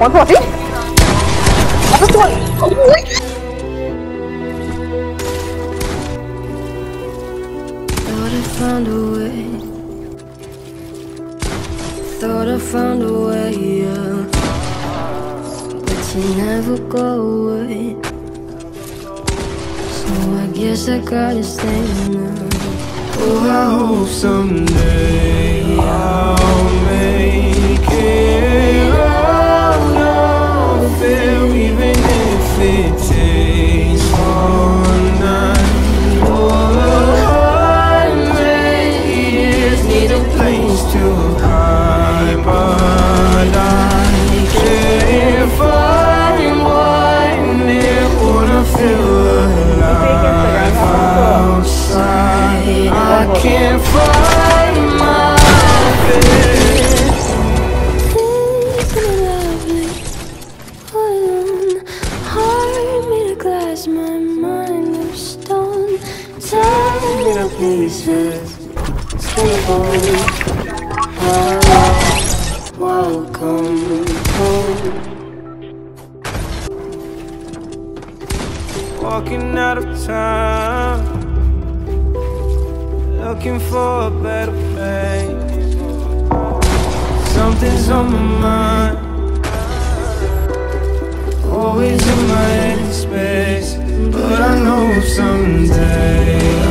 140? That's the! Oh my god! Thought I found a way Thought I found a way, yeah But you never go away So I guess I gotta stay now Oh, I hope someday years need a place to hide, but I can't find one when I feel alive outside. I can't find my bed. Isn't it lovely? Alone, heart made of glass, my mind of stone. Tear me to pieces, home. Welcome home. Walking out of town, looking for a better place. Something's on my mind, always in my head space. But I know someday